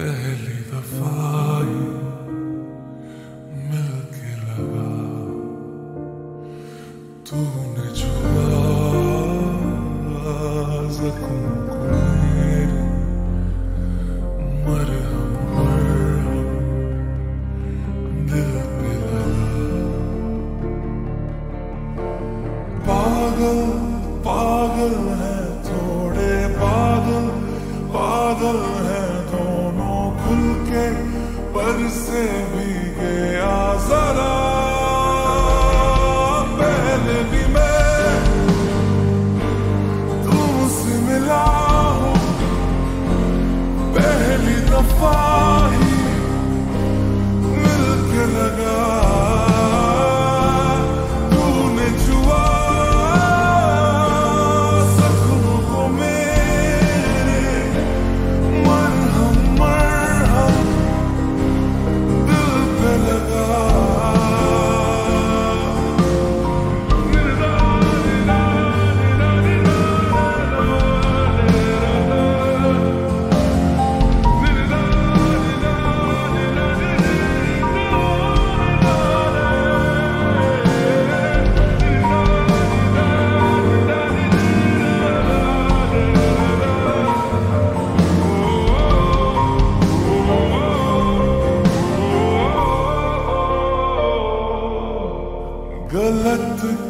पहली दफ़ा ही मिल लगा। तूने छुआ जख्म को मेरे मरहम दिल पागल पागल है, थोड़े बादल बादल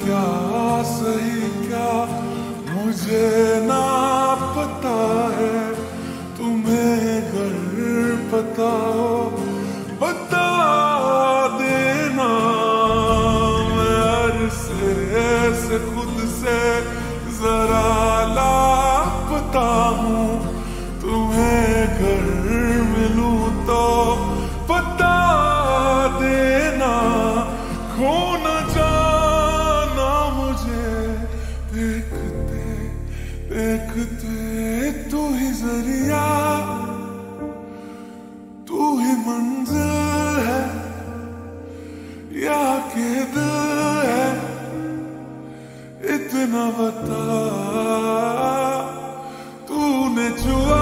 क्या सही ज़रिया तू ही मंजिल है, या के दिल है, इतना बता, तूने छुआ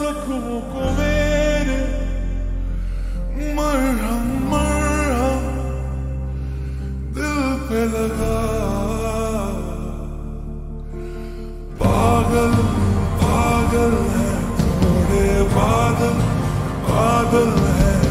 जख्मों को मेरे, मरहम मरहम, दिल पे लगा। fatherland.